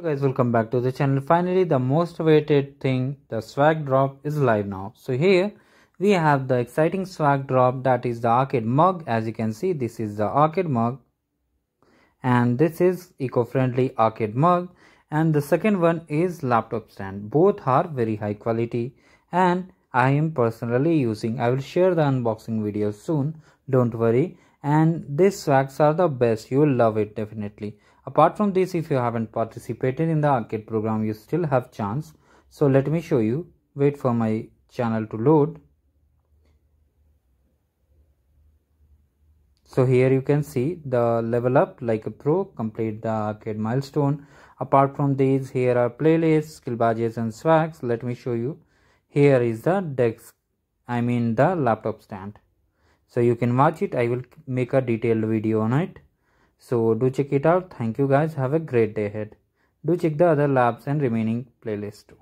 guys welcome back to the channel. Finally the most awaited thing the swag drop is live now. So here we have the exciting swag drop that is the arcade mug. As you can see this is the arcade mug. And this is eco-friendly arcade mug. And the second one is laptop stand. Both are very high quality. And i am personally using i will share the unboxing video soon. Don't worry. And these swags are the best. You will love it definitely apart from this if you haven't participated in the arcade program you still have chance. So let me show you. Wait for my channel to load. So here you can see the level up like a pro complete the arcade milestone. Apart from these here are playlists skill badges and swags. Let me show you. Here is the desk i mean the laptop stand. So you can watch it. I will make a detailed video on it so do check it out. Thank you guys. Have a great day ahead. Do check the other labs and remaining playlist too